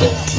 Yeah.